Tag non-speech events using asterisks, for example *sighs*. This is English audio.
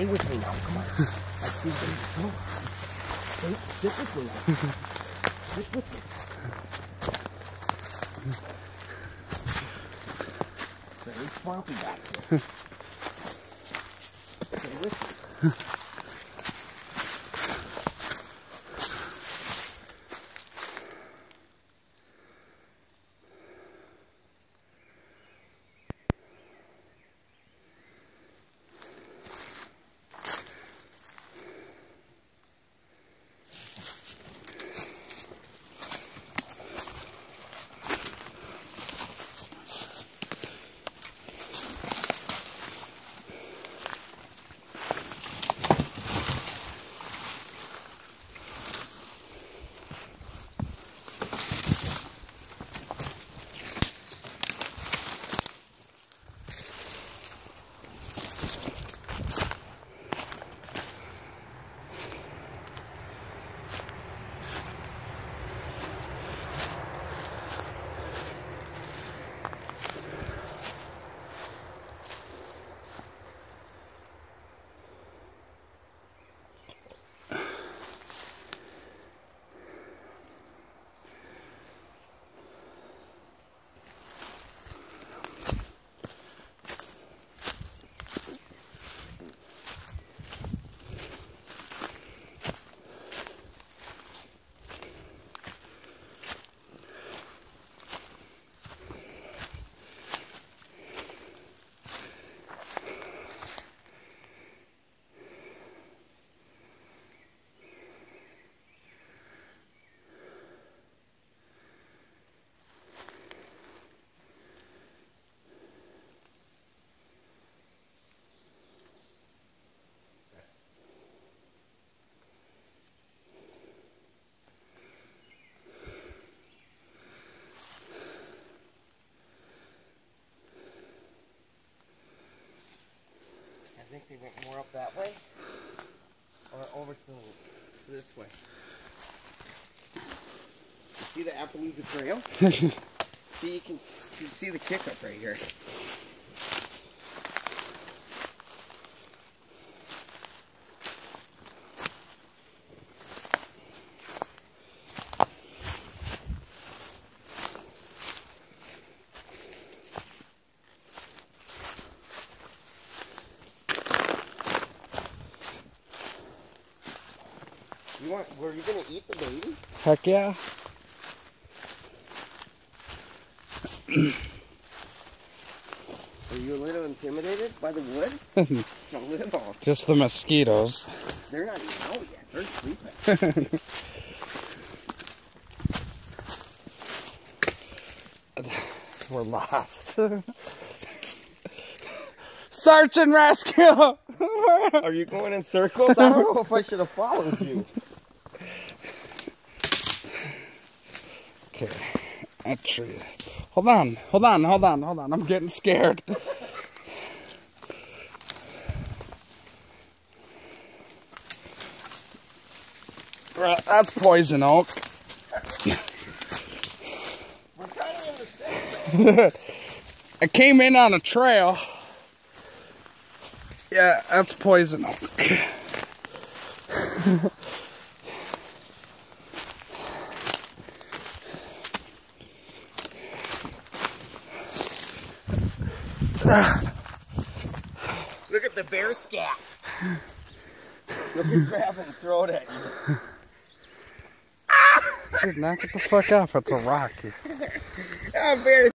stay with me now. Come on. I see them. Come on. Stay, stick with me now. Stick with me. Very swampy back here. *laughs* Stay with me. Think they went more up that way or over to this way. You see the Appaloosa Trail? *laughs* see, you can, you can see the kick up right here. You want? Were you gonna eat the baby? Heck yeah. Are you a little intimidated by the woods? *laughs* a little. Just the mosquitoes. They're not even out yet. They're sleeping. *laughs* We're lost. Search and rescue! Are you going in circles? I don't know if I should have followed you. *laughs* okay, tree. Hold on, hold on, hold on, hold on. I'm getting scared. Right, That's poison oak. *laughs* I came in on a trail. Yeah, that's poison oak. *laughs* *sighs* Look at the bear scat. Look at grab and throw it at you. Dude, knock it the fuck off. It's a rock. *laughs* Ah, bear